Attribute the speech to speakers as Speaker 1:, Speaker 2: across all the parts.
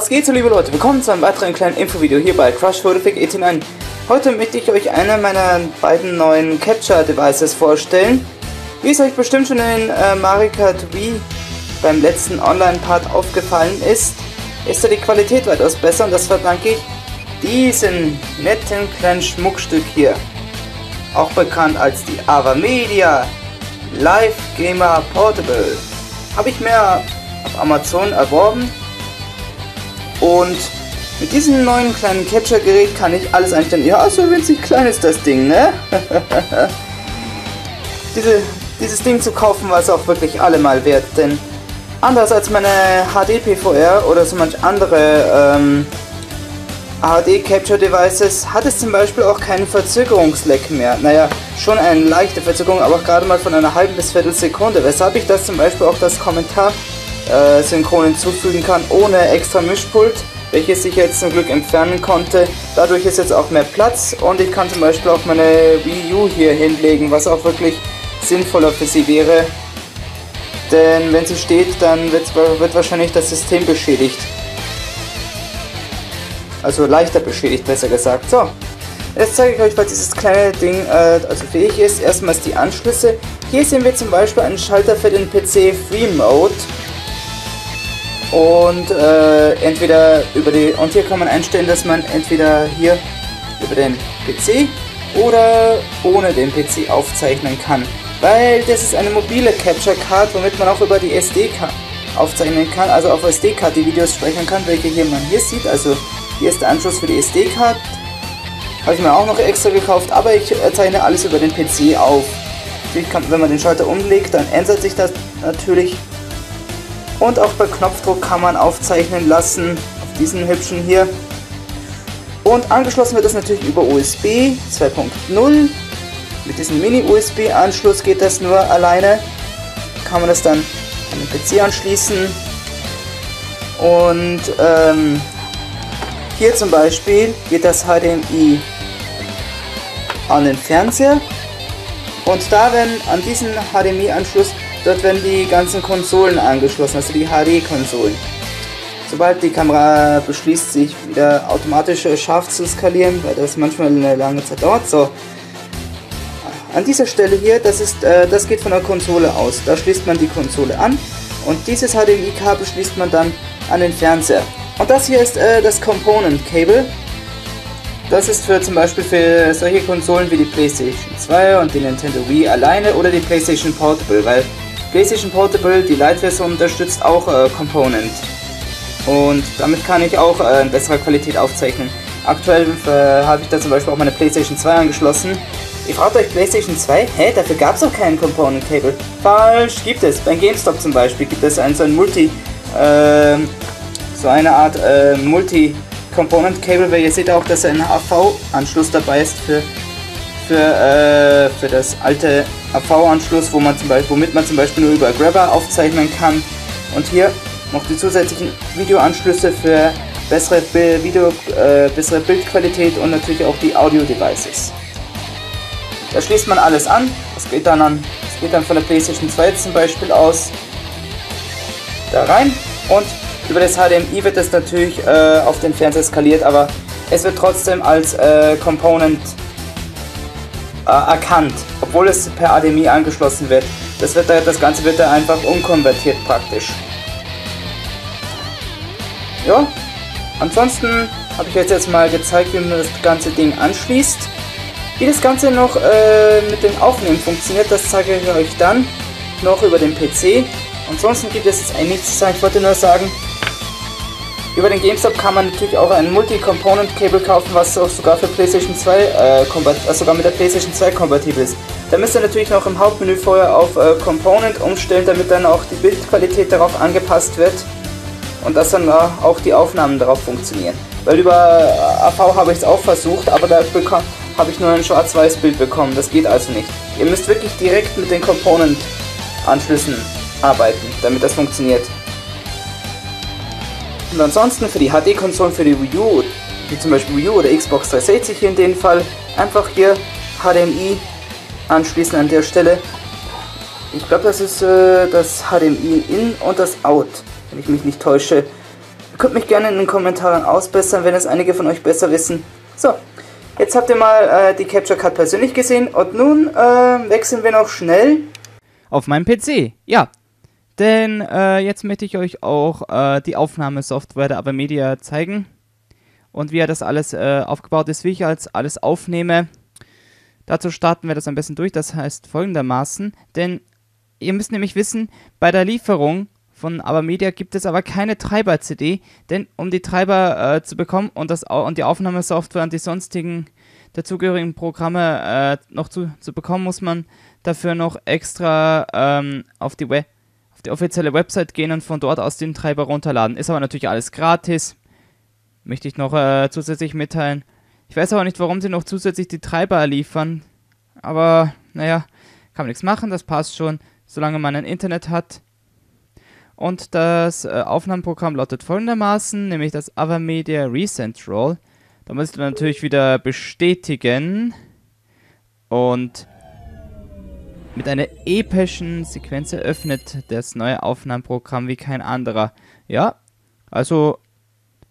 Speaker 1: Was geht so liebe Leute, willkommen zu einem weiteren kleinen Infovideo hier bei Crush Photofig 89. Heute möchte ich euch eine meiner beiden neuen Capture Devices vorstellen. Wie es euch bestimmt schon in äh, Marika 2 beim letzten Online-Part aufgefallen ist, ist da die Qualität weitaus besser und das verdanke ich diesem netten kleinen Schmuckstück hier. Auch bekannt als die Ava Media Live Gamer Portable. Habe ich mir auf Amazon erworben und mit diesem neuen kleinen Catcher-Gerät kann ich alles einstellen. Ja, so winzig klein ist das Ding, ne? Diese, dieses Ding zu kaufen war es auch wirklich allemal wert, denn anders als meine HD-PVR oder so manch andere ähm, HD Capture Devices hat es zum Beispiel auch keinen Verzögerungsleck mehr. Naja, schon eine leichte Verzögerung, aber gerade mal von einer halben bis Viertelsekunde. Weshalb ich das zum Beispiel auch das Kommentar äh, synchron hinzufügen kann, ohne extra Mischpult, welches ich jetzt zum Glück entfernen konnte. Dadurch ist jetzt auch mehr Platz und ich kann zum Beispiel auch meine Wii U hier hinlegen, was auch wirklich sinnvoller für sie wäre. Denn wenn sie steht, dann wird, wahrscheinlich das System beschädigt. Also leichter beschädigt, besser gesagt. So, jetzt zeige ich euch, was dieses kleine Ding äh, also fähig ist. Erstmals die Anschlüsse. Hier sehen wir zum Beispiel einen Schalter für den PC Free Mode und äh, entweder über die und hier kann man einstellen, dass man entweder hier über den PC oder ohne den PC aufzeichnen kann, weil das ist eine mobile Capture Card, womit man auch über die SD-Card aufzeichnen kann, also auf SD-Card die Videos speichern kann, welche hier man hier sieht, also hier ist der Anschluss für die SD-Card, habe ich mir auch noch extra gekauft, aber ich zeichne alles über den PC auf. Kann, wenn man den Schalter umlegt, dann ändert sich das natürlich und auch bei Knopfdruck kann man aufzeichnen lassen, auf diesen hübschen hier. Und angeschlossen wird das natürlich über USB 2.0. Mit diesem Mini-USB-Anschluss geht das nur alleine. Kann man das dann an den PC anschließen. Und ähm, hier zum Beispiel geht das HDMI an den Fernseher. Und da werden an diesen HDMI-Anschluss Dort werden die ganzen Konsolen angeschlossen, also die HD-Konsolen. Sobald die Kamera beschließt, sich wieder automatisch scharf zu skalieren, weil das manchmal eine lange Zeit dauert. So, an dieser Stelle hier, das, ist, äh, das geht von der Konsole aus. Da schließt man die Konsole an und dieses HDMI-Kabel schließt man dann an den Fernseher. Und das hier ist äh, das Component Cable. Das ist für zum Beispiel für solche Konsolen wie die PlayStation 2 und die Nintendo Wii alleine oder die PlayStation Portable, weil PlayStation Portable, die Lite-Version unterstützt auch äh, Component. Und damit kann ich auch äh, in besserer Qualität aufzeichnen. Aktuell äh, habe ich da zum Beispiel auch meine PlayStation 2 angeschlossen. Ihr fragt euch PlayStation 2? Hä? Dafür gab es doch keinen Component Cable. Falsch, gibt es. Beim GameStop zum Beispiel gibt es ein, so ein Multi, äh, so eine Art äh, Multi Component Cable, weil ihr seht auch, dass ein AV-Anschluss dabei ist für für, äh, für das alte AV-Anschluss, wo man zum Beispiel, womit man zum Beispiel nur über Grabber aufzeichnen kann. Und hier noch die zusätzlichen Videoanschlüsse für bessere, Video, äh, bessere Bildqualität und natürlich auch die Audio-Devices. Da schließt man alles an. Das geht dann an. Das geht dann von der PlayStation 2 zum Beispiel aus da rein und über das HDMI wird das natürlich äh, auf den Fernseher skaliert, aber es wird trotzdem als äh, Component äh, erkannt, obwohl es per HDMI angeschlossen wird. Das, wird da, das Ganze wird da einfach umkonvertiert praktisch. Ja, ansonsten habe ich jetzt, jetzt mal gezeigt, wie man das ganze Ding anschließt. Wie das Ganze noch äh, mit dem Aufnehmen funktioniert, das zeige ich euch dann noch über den PC. Ansonsten gibt es jetzt eigentlich nichts zu sagen. Ich wollte nur sagen, über den GameStop kann man natürlich auch ein Multi-Component-Cable kaufen, was auch sogar für PlayStation 2 äh, äh, sogar mit der PlayStation 2 kompatibel ist. Da müsst ihr natürlich noch im Hauptmenü vorher auf äh, Component umstellen, damit dann auch die Bildqualität darauf angepasst wird und dass dann auch die Aufnahmen darauf funktionieren. Weil über äh, AV habe ich es auch versucht, aber da habe ich nur ein schwarz-weiß Bild bekommen. Das geht also nicht. Ihr müsst wirklich direkt mit den Component-Anschlüssen arbeiten, damit das funktioniert. Und ansonsten für die HD-Konsolen, für die Wii U, wie zum Beispiel Wii U oder Xbox 360 hier in dem Fall, einfach hier HDMI anschließen an der Stelle. Ich glaube, das ist äh, das HDMI in und das out, wenn ich mich nicht täusche. könnt mich gerne in den Kommentaren ausbessern, wenn es einige von euch besser wissen. So, jetzt habt ihr mal äh, die Capture Card persönlich gesehen und nun äh, wechseln wir noch schnell
Speaker 2: auf meinem PC. Ja, denn äh, jetzt möchte ich euch auch äh, die Aufnahmesoftware der Abermedia zeigen und wie er das alles äh, aufgebaut ist, wie ich als alles aufnehme. Dazu starten wir das ein bisschen durch, das heißt folgendermaßen, denn ihr müsst nämlich wissen, bei der Lieferung von Abermedia gibt es aber keine Treiber-CD, denn um die Treiber äh, zu bekommen und, das, und die Aufnahmesoftware und die sonstigen dazugehörigen Programme äh, noch zu, zu bekommen, muss man dafür noch extra ähm, auf, die auf die offizielle Website gehen und von dort aus den Treiber runterladen. Ist aber natürlich alles gratis. Möchte ich noch äh, zusätzlich mitteilen. Ich weiß aber nicht, warum sie noch zusätzlich die Treiber liefern. Aber naja, kann man nichts machen, das passt schon, solange man ein Internet hat. Und das äh, Aufnahmeprogramm lautet folgendermaßen, nämlich das Avermedia Recentral. Da musst du natürlich wieder bestätigen. Und mit einer epischen Sequenz eröffnet das neue Aufnahmeprogramm wie kein anderer. Ja, also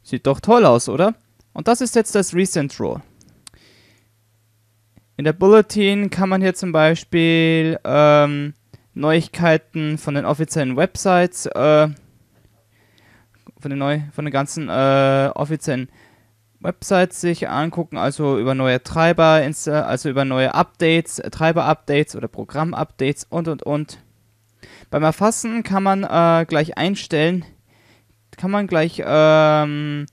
Speaker 2: sieht doch toll aus, oder? Und das ist jetzt das Recentral. In der Bulletin kann man hier zum Beispiel ähm, Neuigkeiten von den offiziellen Websites, äh, von, den neu, von den ganzen äh, offiziellen Websites sich angucken, also über neue Treiber, also über neue Updates, äh, Treiber-Updates oder Programm-Updates und und und. Beim Erfassen kann man äh, gleich einstellen, kann man gleich ähm,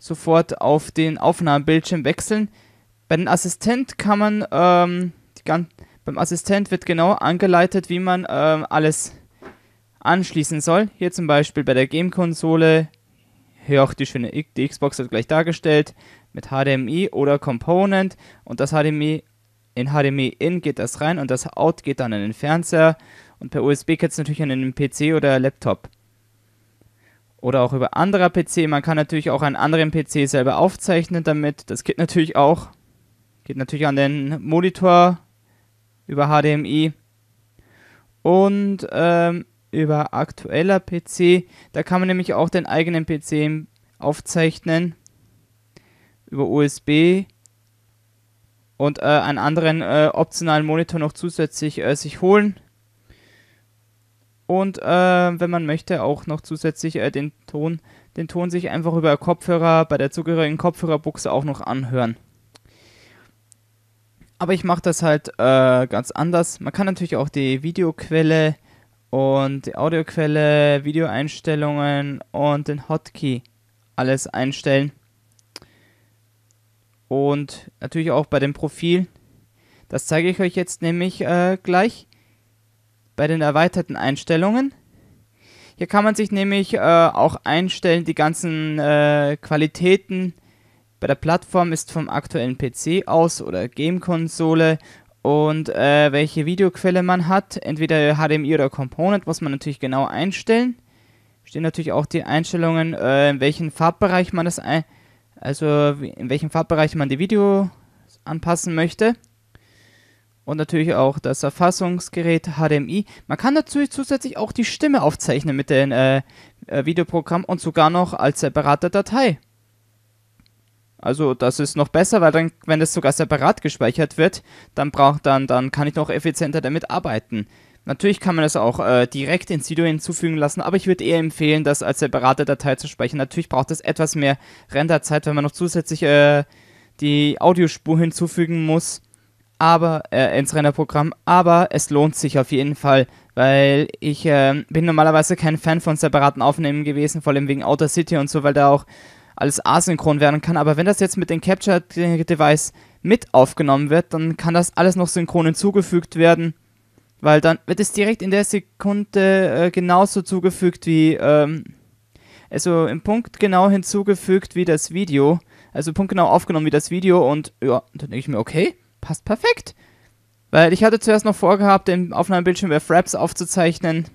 Speaker 2: sofort auf den Aufnahmebildschirm wechseln. Bei den Assistent kann man ähm, ganzen beim Assistent wird genau angeleitet, wie man ähm, alles anschließen soll. Hier zum Beispiel bei der Game-Konsole, hier auch die schöne die Xbox wird gleich dargestellt mit HDMI oder Component und das HDMI in HDMI in geht das rein und das Out geht dann in den Fernseher und per USB geht es natürlich an den PC oder Laptop. Oder auch über anderer PC. Man kann natürlich auch einen anderen PC selber aufzeichnen damit. Das geht natürlich auch. Geht natürlich an den Monitor über HDMI und ähm, über aktueller PC. Da kann man nämlich auch den eigenen PC aufzeichnen über USB und äh, einen anderen äh, optionalen Monitor noch zusätzlich äh, sich holen. Und äh, wenn man möchte, auch noch zusätzlich äh, den Ton, den Ton sich einfach über Kopfhörer bei der zugehörigen Kopfhörerbuchse auch noch anhören. Aber ich mache das halt äh, ganz anders. Man kann natürlich auch die Videoquelle und die Audioquelle, Videoeinstellungen und den Hotkey alles einstellen. Und natürlich auch bei dem Profil. Das zeige ich euch jetzt nämlich äh, gleich bei den erweiterten Einstellungen. Hier kann man sich nämlich äh, auch einstellen, die ganzen äh, Qualitäten bei der Plattform ist vom aktuellen PC aus oder Game-Konsole und äh, welche Videoquelle man hat, entweder HDMI oder Component, muss man natürlich genau einstellen. Stehen natürlich auch die Einstellungen, äh, in welchem Farbbereich man das ein, also in welchem Farbbereich man die Video anpassen möchte. Und natürlich auch das Erfassungsgerät HDMI. Man kann natürlich zusätzlich auch die Stimme aufzeichnen mit dem äh, äh, Videoprogramm und sogar noch als separate Datei. Also das ist noch besser, weil dann, wenn es sogar separat gespeichert wird, dann braucht dann, dann kann ich noch effizienter damit arbeiten. Natürlich kann man das auch äh, direkt ins Video hinzufügen lassen, aber ich würde eher empfehlen, das als separate Datei zu speichern. Natürlich braucht es etwas mehr Renderzeit, wenn man noch zusätzlich äh, die Audiospur hinzufügen muss, aber äh, ins Renderprogramm. Aber es lohnt sich auf jeden Fall, weil ich äh, bin normalerweise kein Fan von separaten Aufnehmen gewesen, vor allem wegen Outer City und so, weil da auch alles asynchron werden kann. Aber wenn das jetzt mit dem Capture-Device mit aufgenommen wird, dann kann das alles noch synchron hinzugefügt werden. Weil dann wird es direkt in der Sekunde äh, genauso zugefügt wie, ähm, also im Punkt genau hinzugefügt wie das Video. Also punktgenau aufgenommen wie das Video und ja, dann denke ich mir, okay, passt perfekt. Weil ich hatte zuerst noch vorgehabt, den Aufnahmebildschirm über Fraps aufzuzeichnen.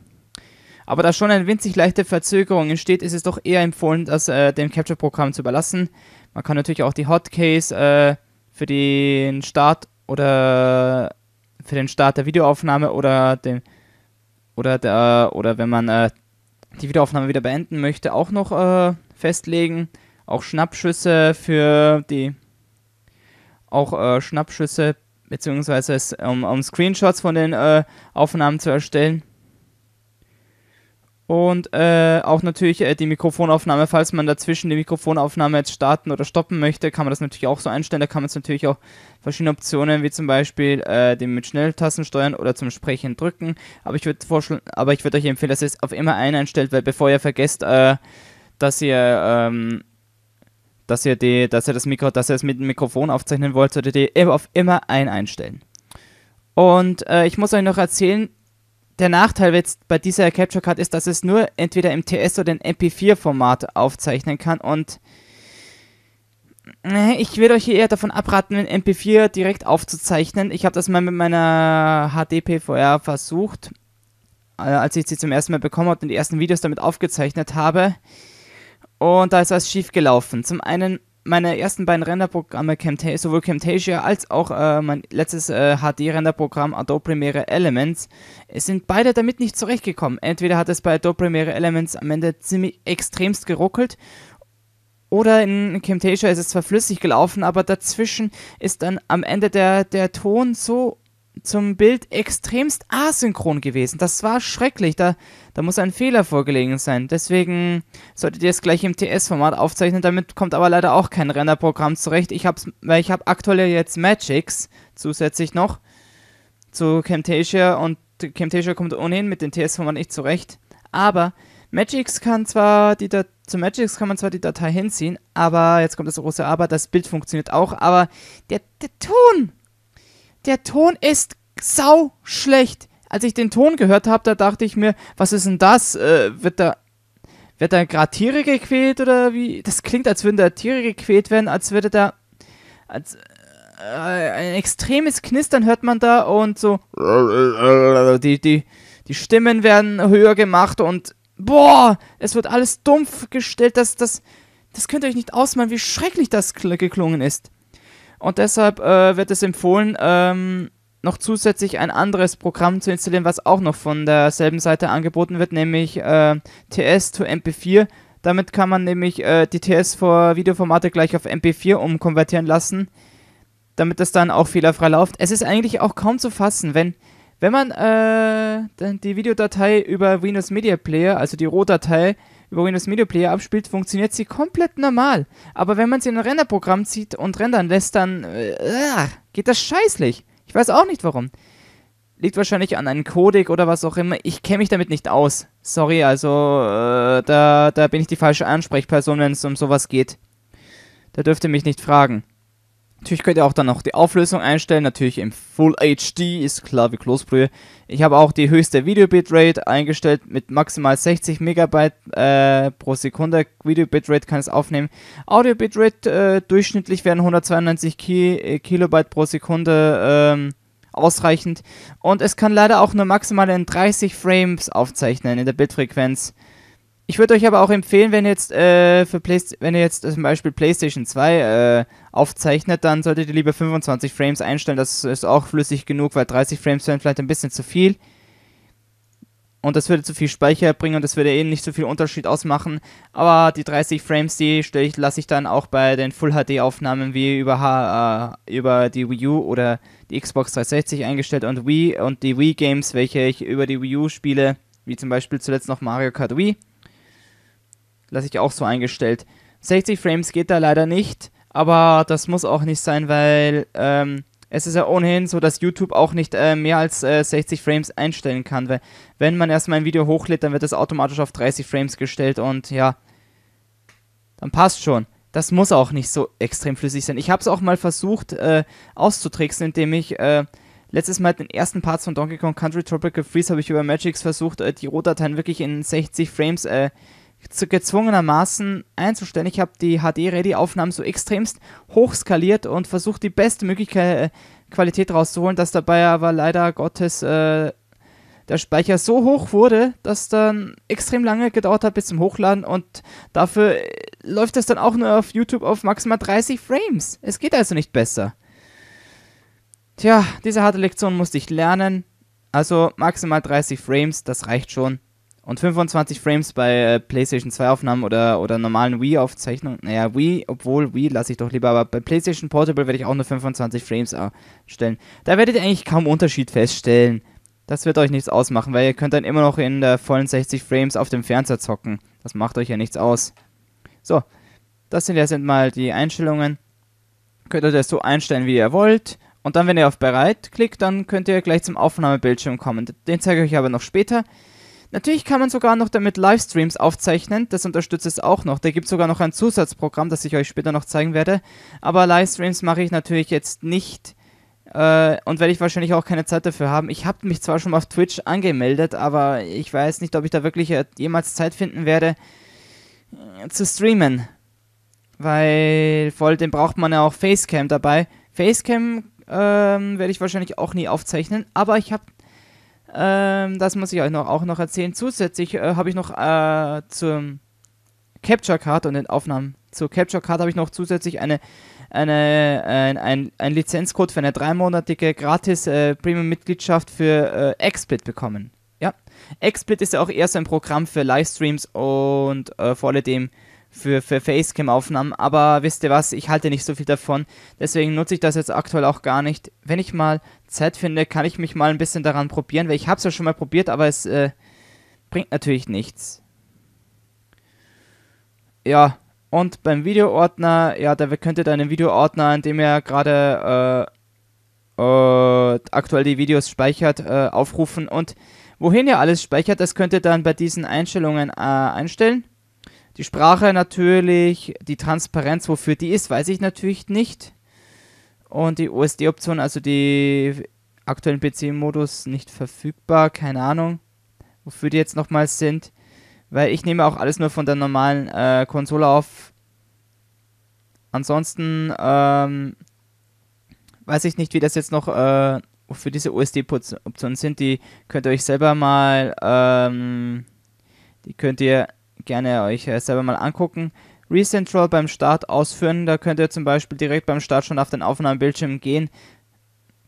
Speaker 2: Aber da schon eine winzig leichte Verzögerung entsteht, ist es doch eher empfohlen, das äh, dem Capture-Programm zu überlassen. Man kann natürlich auch die Hotkeys äh, für den Start oder für den Start der Videoaufnahme oder den oder der oder wenn man äh, die Wiederaufnahme wieder beenden möchte, auch noch äh, festlegen. Auch Schnappschüsse für die auch äh, Schnappschüsse beziehungsweise um, um, Screenshots von den äh, Aufnahmen zu erstellen. Und äh, auch natürlich äh, die Mikrofonaufnahme, falls man dazwischen die Mikrofonaufnahme jetzt starten oder stoppen möchte, kann man das natürlich auch so einstellen. Da kann man es natürlich auch verschiedene Optionen, wie zum Beispiel äh, den mit Schnelltasten steuern oder zum Sprechen drücken. Aber ich würde vorschlagen, euch empfehlen, dass ihr es auf immer ein einstellt, weil bevor ihr vergesst, äh, dass ihr ähm, dass ihr die, dass ihr das Mikro, dass ihr es mit dem Mikrofon aufzeichnen wollt, solltet ihr auf immer ein einstellen. Und äh, ich muss euch noch erzählen, der Nachteil jetzt bei dieser Capture Card ist, dass es nur entweder im TS oder im MP4-Format aufzeichnen kann und äh, ich würde euch hier eher davon abraten, in MP4 direkt aufzuzeichnen. Ich habe das mal mit meiner HD-PVR versucht, äh, als ich sie zum ersten Mal bekommen habe und die ersten Videos damit aufgezeichnet habe. Und da ist was schief gelaufen. Zum einen meine ersten beiden Renderprogramme, Camtasia, sowohl Camtasia als auch äh, mein letztes äh, HD-Renderprogramm Adobe Premiere Elements, sind beide damit nicht zurechtgekommen. Entweder hat es bei Adobe Premiere Elements am Ende ziemlich extremst geruckelt oder in Camtasia ist es zwar flüssig gelaufen, aber dazwischen ist dann am Ende der, der Ton so zum Bild extremst asynchron gewesen. Das war schrecklich. Da, da muss ein Fehler vorgelegen sein. Deswegen solltet ihr es gleich im TS-Format aufzeichnen. Damit kommt aber leider auch kein Renderprogramm zurecht. Ich hab's, weil ich habe aktuell jetzt Magix zusätzlich noch zu Camtasia und Camtasia kommt ohnehin mit dem TS-Format nicht zurecht. Aber Magix kann zwar die Dat zu Magix kann man zwar die Datei hinziehen, aber jetzt kommt das große Aber, das Bild funktioniert auch, aber der, der Ton der Ton ist sau schlecht. Als ich den Ton gehört habe, da dachte ich mir, was ist denn das? Äh, wird da wird da gerade Tiere gequält oder wie? Das klingt, als würden da Tiere gequält werden, als würde da als äh, ein extremes Knistern hört man da und so die die die Stimmen werden höher gemacht und boah, es wird alles dumpf gestellt. Das das das könnt ihr euch nicht ausmalen, wie schrecklich das geklungen ist. Und deshalb äh, wird es empfohlen, ähm, noch zusätzlich ein anderes Programm zu installieren, was auch noch von derselben Seite angeboten wird, nämlich äh, TS to MP4. Damit kann man nämlich äh, die TS-Videoformate gleich auf MP4 umkonvertieren lassen, damit das dann auch fehlerfrei läuft. Es ist eigentlich auch kaum zu fassen, wenn, wenn man äh, die Videodatei über Windows Media Player, also die Rohdatei, über Windows Media Player abspielt, funktioniert sie komplett normal. Aber wenn man sie in ein Renderprogramm zieht und rendern lässt, dann äh, geht das scheißlich. Ich weiß auch nicht warum. Liegt wahrscheinlich an einem Codec oder was auch immer. Ich kenne mich damit nicht aus. Sorry, also äh, da, da bin ich die falsche Ansprechperson, wenn es um sowas geht. Da dürft ihr mich nicht fragen. Natürlich könnt ihr auch dann noch die Auflösung einstellen, natürlich im Full HD, ist klar wie Kloßbrühe. Ich habe auch die höchste Videobitrate eingestellt mit maximal 60 Megabyte äh, pro Sekunde. Videobitrate kann es aufnehmen. Audiobitrate äh, durchschnittlich werden 192 Ki äh, Kilobyte pro Sekunde ähm, ausreichend. Und es kann leider auch nur maximal in 30 Frames aufzeichnen in der Bildfrequenz. Ich würde euch aber auch empfehlen, wenn jetzt äh, für wenn ihr jetzt zum Beispiel PlayStation 2 äh, aufzeichnet, dann solltet ihr lieber 25 Frames einstellen. Das ist auch flüssig genug, weil 30 Frames wären vielleicht ein bisschen zu viel. Und das würde zu viel Speicher bringen und das würde eben nicht so viel Unterschied ausmachen. Aber die 30 Frames, die ich, lasse ich dann auch bei den Full HD Aufnahmen wie über, H, äh, über die Wii U oder die Xbox 360 eingestellt und Wii und die Wii Games, welche ich über die Wii U spiele, wie zum Beispiel zuletzt noch Mario Kart Wii lasse ich auch so eingestellt. 60 Frames geht da leider nicht, aber das muss auch nicht sein, weil ähm, es ist ja ohnehin so, dass YouTube auch nicht äh, mehr als äh, 60 Frames einstellen kann. Weil wenn man erstmal ein Video hochlädt, dann wird das automatisch auf 30 Frames gestellt und ja, dann passt schon. Das muss auch nicht so extrem flüssig sein. Ich habe es auch mal versucht äh, auszutricksen, indem ich äh, letztes Mal den ersten Parts von Donkey Kong Country Tropical Freeze habe ich über Magix versucht, äh, die Rohdateien wirklich in 60 Frames äh, gezwungenermaßen einzustellen. Ich habe die HD-Ready-Aufnahmen so extremst hoch skaliert und versucht, die beste Möglichkeit, äh, Qualität rauszuholen, dass dabei aber leider Gottes äh, der Speicher so hoch wurde, dass dann extrem lange gedauert hat bis zum Hochladen und dafür äh, läuft es dann auch nur auf YouTube auf maximal 30 Frames. Es geht also nicht besser. Tja, diese harte Lektion musste ich lernen. Also maximal 30 Frames, das reicht schon. Und 25 Frames bei äh, PlayStation 2 Aufnahmen oder, oder normalen Wii-Aufzeichnungen. Naja, Wii, obwohl Wii lasse ich doch lieber, aber bei PlayStation Portable werde ich auch nur 25 Frames stellen. Da werdet ihr eigentlich kaum Unterschied feststellen. Das wird euch nichts ausmachen, weil ihr könnt dann immer noch in der vollen 60 Frames auf dem Fernseher zocken. Das macht euch ja nichts aus. So, das sind jetzt mal die Einstellungen. Könnt ihr das so einstellen, wie ihr wollt. Und dann, wenn ihr auf Bereit klickt, dann könnt ihr gleich zum Aufnahmebildschirm kommen. Den zeige ich euch aber noch später. Natürlich kann man sogar noch damit Livestreams aufzeichnen, das unterstützt es auch noch. Da gibt es sogar noch ein Zusatzprogramm, das ich euch später noch zeigen werde. Aber Livestreams mache ich natürlich jetzt nicht äh, und werde ich wahrscheinlich auch keine Zeit dafür haben. Ich habe mich zwar schon mal auf Twitch angemeldet, aber ich weiß nicht, ob ich da wirklich äh, jemals Zeit finden werde äh, zu streamen. Weil vor allem braucht man ja auch Facecam dabei. Facecam ähm, werde ich wahrscheinlich auch nie aufzeichnen, aber ich habe ähm, das muss ich euch noch, auch noch erzählen. Zusätzlich äh, habe ich noch äh, zum Capture Card und den Aufnahmen zur Capture Card habe ich noch zusätzlich eine, eine, ein, ein, ein Lizenzcode für eine dreimonatige gratis äh, Premium-Mitgliedschaft für äh, XSplit bekommen. Ja, XSplit ist ja auch erst ein Programm für Livestreams und äh, vor allem für, für Facecam-Aufnahmen, aber wisst ihr was, ich halte nicht so viel davon, deswegen nutze ich das jetzt aktuell auch gar nicht. Wenn ich mal Zeit finde, kann ich mich mal ein bisschen daran probieren, weil ich habe es ja schon mal probiert, aber es äh, bringt natürlich nichts. Ja, und beim Videoordner, ja, da könnt ihr dann einen Videoordner, in dem ihr gerade äh, äh, aktuell die Videos speichert, äh, aufrufen und wohin ihr alles speichert, das könnt ihr dann bei diesen Einstellungen äh, einstellen. Die Sprache natürlich, die Transparenz, wofür die ist, weiß ich natürlich nicht. Und die OSD-Option, also die aktuellen PC-Modus nicht verfügbar, keine Ahnung, wofür die jetzt nochmals sind. Weil ich nehme auch alles nur von der normalen äh, Konsole auf. Ansonsten ähm, weiß ich nicht, wie das jetzt noch äh, für diese OSD-Optionen sind. Die könnt ihr euch selber mal, ähm, die könnt ihr gerne euch äh, selber mal angucken. Recentral beim Start ausführen, da könnt ihr zum Beispiel direkt beim Start schon auf den Aufnahmebildschirm gehen.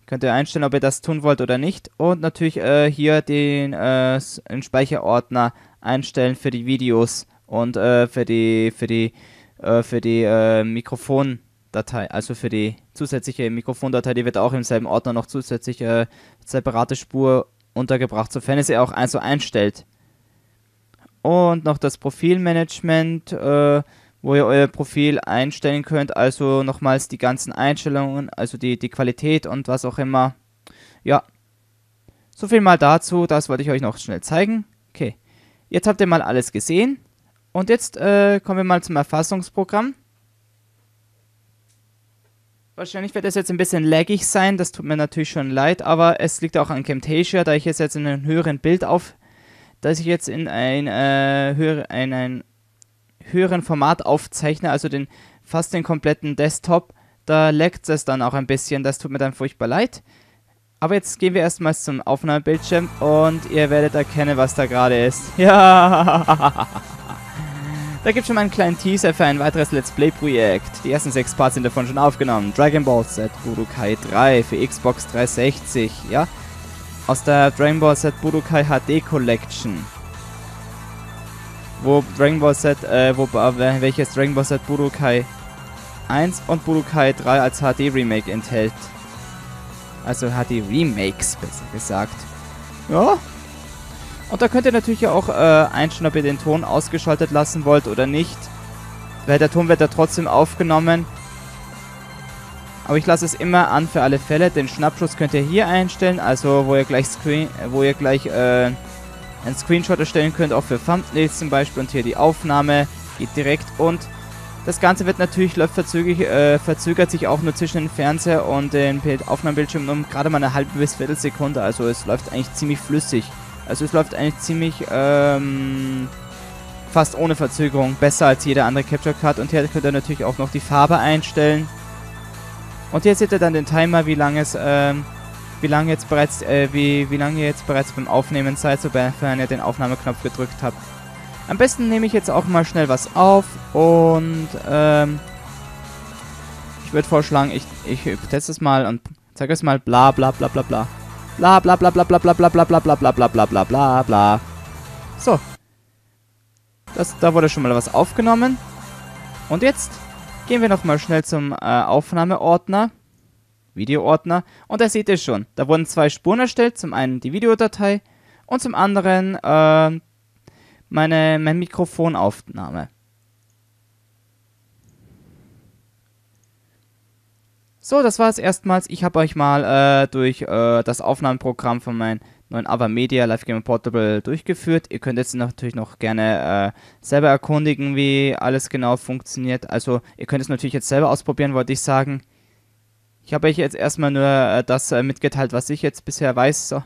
Speaker 2: Könnt ihr einstellen, ob ihr das tun wollt oder nicht. Und natürlich äh, hier den, äh, den, Speicherordner einstellen für die Videos und äh, für die, für die, äh, für die äh, Mikrofondatei, also für die zusätzliche Mikrofondatei, die wird auch im selben Ordner noch zusätzlich separate Spur untergebracht, sofern ihr sie auch so einstellt und noch das Profilmanagement, äh, wo ihr euer Profil einstellen könnt. Also nochmals die ganzen Einstellungen, also die, die Qualität und was auch immer. Ja, so viel mal dazu. Das wollte ich euch noch schnell zeigen. Okay, jetzt habt ihr mal alles gesehen. Und jetzt äh, kommen wir mal zum Erfassungsprogramm. Wahrscheinlich wird es jetzt ein bisschen laggig sein, das tut mir natürlich schon leid, aber es liegt auch an Camtasia, da ich es jetzt in einem höheren Bild auf, dass ich jetzt in ein, äh, höhere, ein, ein höheren Format aufzeichne, also den fast den kompletten Desktop, da leckt es dann auch ein bisschen, das tut mir dann furchtbar leid. Aber jetzt gehen wir erstmals zum Aufnahmebildschirm und ihr werdet erkennen, was da gerade ist. Ja! Da gibt es schon mal einen kleinen Teaser für ein weiteres Let's Play-Projekt. Die ersten sechs Parts sind davon schon aufgenommen. Dragon Ball Z Budokai 3 für Xbox 360, ja? Aus der Dragon Ball Z Budokai HD Collection. Wo Dragon Ball Z, äh, wo, äh, welches Dragon Ball Z Budokai 1 und Budokai 3 als HD Remake enthält. Also HD Remakes, besser gesagt. Ja. Und da könnt ihr natürlich auch äh, einstellen, ob ihr den Ton ausgeschaltet lassen wollt oder nicht. Weil der Ton wird ja trotzdem aufgenommen. Aber ich lasse es immer an für alle Fälle. Den Schnappschuss könnt ihr hier einstellen, also wo ihr gleich, Screen, wo ihr gleich äh, einen Screenshot erstellen könnt, auch für Thumbnails zum Beispiel. Und hier die Aufnahme geht direkt. Und das Ganze wird natürlich läuft verzögert, äh, verzögert sich auch nur zwischen dem Fernseher und dem Aufnahmebildschirm um gerade mal eine halbe bis Viertelsekunde. Also es läuft eigentlich ziemlich flüssig. Also es läuft eigentlich ziemlich ähm, fast ohne Verzögerung. Besser als jede andere Capture Card. Und hier könnt ihr natürlich auch noch die Farbe einstellen. Und hier seht ihr dann den Timer, wie lange es, ähm, wie lange jetzt bereits, äh, wie, wie lange ihr jetzt bereits beim Aufnehmen seid, sofern ihr den Aufnahmeknopf gedrückt habt. Am besten nehme ich jetzt auch mal schnell was auf und ähm, ich würde vorschlagen, ich, ich teste es mal und zeige es mal bla bla bla bla bla. Bla bla bla bla bla bla bla bla bla bla bla bla bla bla bla bla. So. Das, da wurde schon mal was aufgenommen. Und jetzt gehen wir nochmal schnell zum äh, Aufnahmeordner. Videoordner. Und da seht ihr schon, da wurden zwei Spuren erstellt. Zum einen die Videodatei und zum anderen äh, meine, meine Mikrofonaufnahme. So, das war es erstmals. Ich habe euch mal äh, durch äh, das Aufnahmeprogramm von meinem neuen Ava Media Live Game Portable durchgeführt. Ihr könnt jetzt natürlich noch gerne äh, selber erkundigen, wie alles genau funktioniert. Also ihr könnt es natürlich jetzt selber ausprobieren, wollte ich sagen. Ich habe euch jetzt erstmal nur äh, das äh, mitgeteilt, was ich jetzt bisher weiß. So.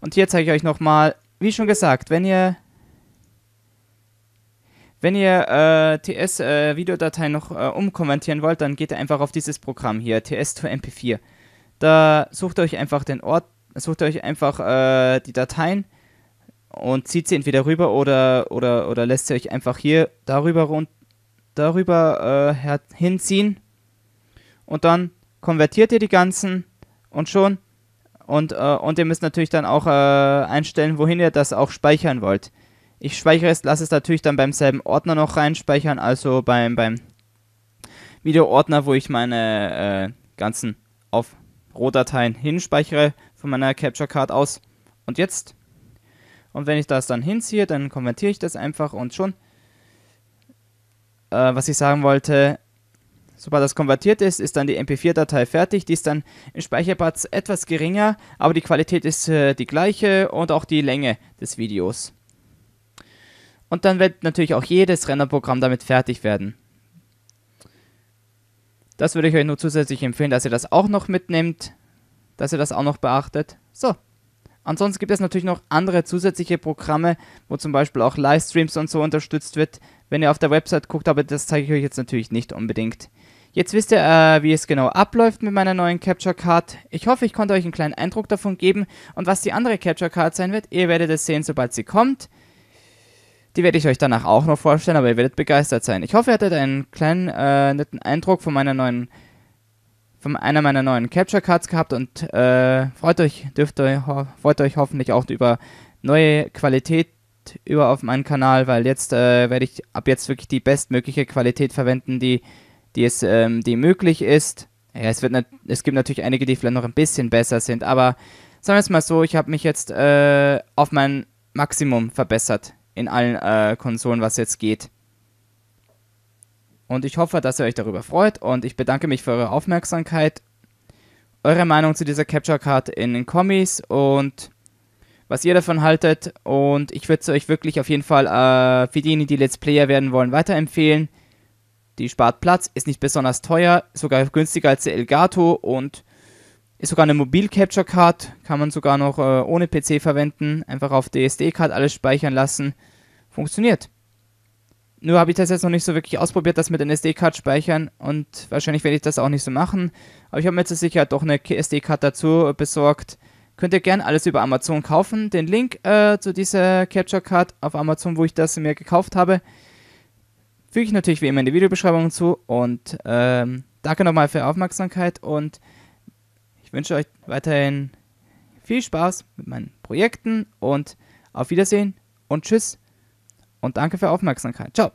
Speaker 2: Und hier zeige ich euch nochmal, wie schon gesagt, wenn ihr wenn ihr äh, TS-Videodateien äh, noch äh, umkonvertieren wollt, dann geht ihr einfach auf dieses Programm hier, TS2MP4. Da sucht ihr euch einfach den Ort, sucht euch einfach äh, die Dateien und zieht sie entweder rüber oder, oder, oder lässt sie euch einfach hier darüber, rund, darüber äh, hinziehen. Und dann konvertiert ihr die ganzen und schon. Und, äh, und ihr müsst natürlich dann auch einstellen, wohin ihr das auch speichern wollt. Ich speichere es, lasse es natürlich dann beim selben Ordner noch reinspeichern, also beim, beim Videoordner, wo ich meine äh, ganzen auf Rohdateien hinspeichere von meiner Capture Card aus. Und jetzt, und wenn ich das dann hinziehe, dann konvertiere ich das einfach und schon, äh, was ich sagen wollte, sobald das konvertiert ist, ist dann die MP4-Datei fertig. Die ist dann im Speicherplatz etwas geringer, aber die Qualität ist äh, die gleiche und auch die Länge des Videos. Und dann wird natürlich auch jedes Rennerprogramm damit fertig werden. Das würde ich euch nur zusätzlich empfehlen, dass ihr das auch noch mitnehmt, dass ihr das auch noch beachtet. So. Ansonsten gibt es natürlich noch andere zusätzliche Programme, wo zum Beispiel auch Livestreams und so unterstützt wird, wenn ihr auf der Website guckt, aber das zeige ich euch jetzt natürlich nicht unbedingt. Jetzt wisst ihr, äh, wie es genau abläuft mit meiner neuen Capture Card. Ich hoffe, ich konnte euch einen kleinen Eindruck davon geben und was die andere Capture Card sein wird, ihr werdet es sehen, sobald sie kommt. Die werde ich euch danach auch noch vorstellen, aber ihr werdet begeistert sein. Ich hoffe, ihr hattet einen kleinen, äh, netten Eindruck von meiner neuen, von einer meiner neuen Capture Cards gehabt und äh, freut euch, dürft euch, freut euch hoffentlich auch über neue Qualität über auf meinen Kanal, weil jetzt äh, werde ich ab jetzt wirklich die bestmögliche Qualität verwenden, die, die es, ähm, die möglich ist. Ja, es wird, es gibt natürlich einige, die vielleicht noch ein bisschen besser sind, aber sagen wir es mal so, ich habe mich jetzt äh, auf mein Maximum verbessert in allen äh, Konsolen, was jetzt geht. Und ich hoffe, dass ihr euch darüber freut und ich bedanke mich für eure Aufmerksamkeit. Eure Meinung zu dieser Capture Card in den Kommis und was ihr davon haltet. Und ich würde es euch wirklich auf jeden Fall äh, für diejenigen, die Let's Player werden wollen, weiterempfehlen. Die spart Platz, ist nicht besonders teuer, sogar günstiger als der Elgato und ist sogar eine Mobil-Capture-Card, kann man sogar noch äh, ohne PC verwenden. Einfach auf DSD-Card alles speichern lassen. Funktioniert. Nur habe ich das jetzt noch nicht so wirklich ausprobiert, das mit der SD-Card speichern und wahrscheinlich werde ich das auch nicht so machen. Aber ich habe mir jetzt sicher doch eine SD-Card dazu besorgt. Könnt ihr gerne alles über Amazon kaufen. Den Link äh, zu dieser Capture Card auf Amazon, wo ich das mir gekauft habe, füge ich natürlich wie immer in die Videobeschreibung zu. Und ähm, danke nochmal für die Aufmerksamkeit und ich wünsche euch weiterhin viel Spaß mit meinen Projekten und auf Wiedersehen und tschüss und danke für Aufmerksamkeit. Ciao.